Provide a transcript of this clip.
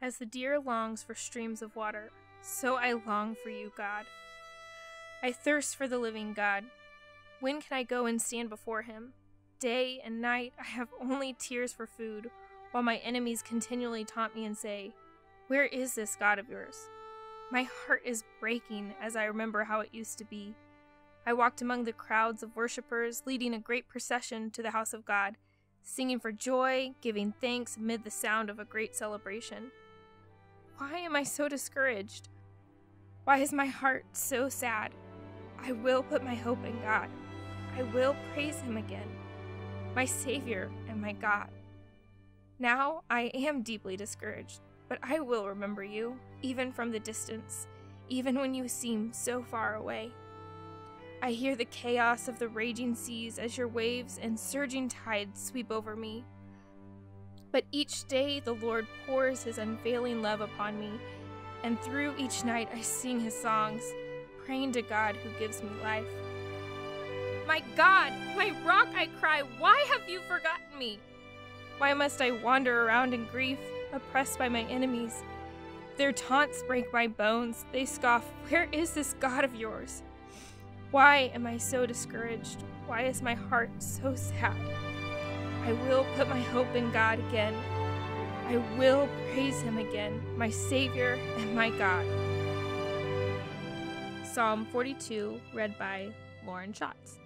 As the deer longs for streams of water, so I long for you, God. I thirst for the living God. When can I go and stand before him? Day and night I have only tears for food, while my enemies continually taunt me and say, Where is this God of yours? My heart is breaking as I remember how it used to be. I walked among the crowds of worshippers, leading a great procession to the house of God, singing for joy, giving thanks amid the sound of a great celebration. Why am I so discouraged? Why is my heart so sad? I will put my hope in God. I will praise Him again, my Savior and my God. Now I am deeply discouraged, but I will remember you, even from the distance, even when you seem so far away. I hear the chaos of the raging seas as your waves and surging tides sweep over me. But each day the Lord pours his unfailing love upon me, and through each night I sing his songs, praying to God who gives me life. My God, my rock, I cry, why have you forgotten me? Why must I wander around in grief, oppressed by my enemies? Their taunts break my bones. They scoff, Where is this God of yours? Why am I so discouraged? Why is my heart so sad? I will put my hope in God again. I will praise Him again, my Savior and my God. Psalm 42, read by Lauren Shotts.